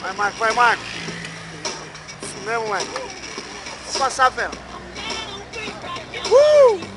Vai, Marco, vai, Marco. Isso mesmo, moleque. Vou passar velho. vela. Uh!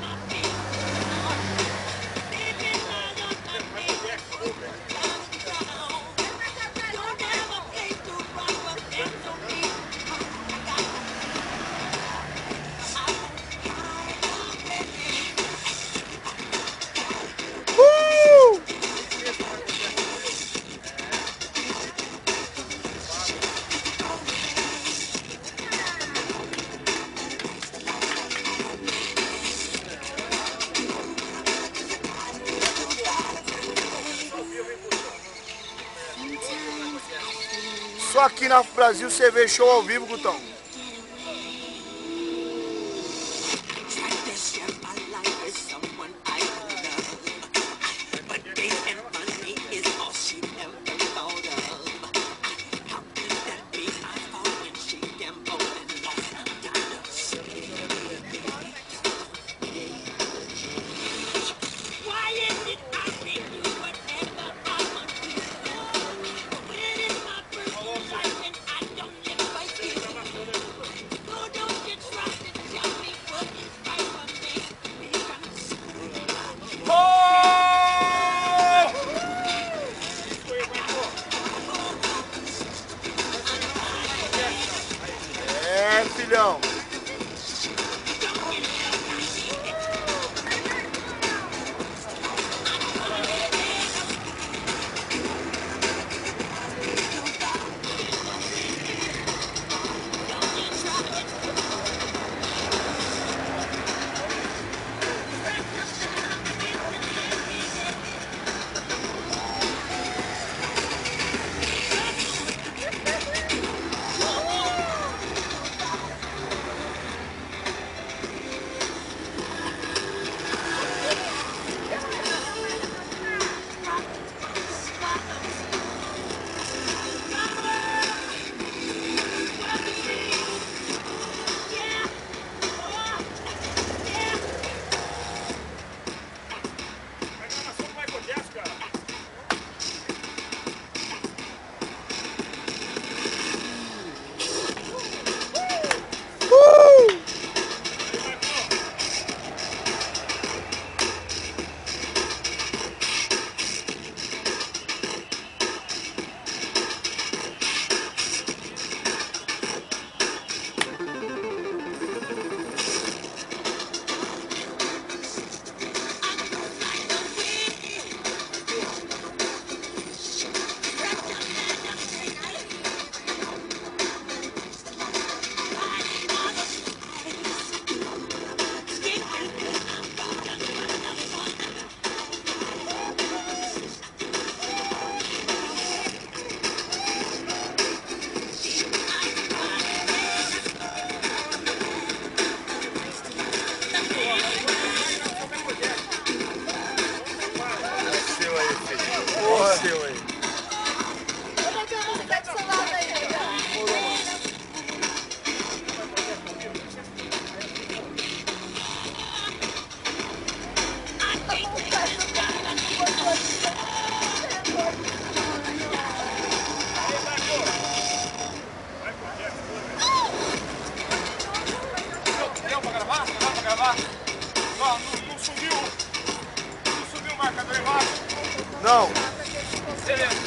aqui na Brasil você vê Show ao vivo, Gutão. Dome. Não.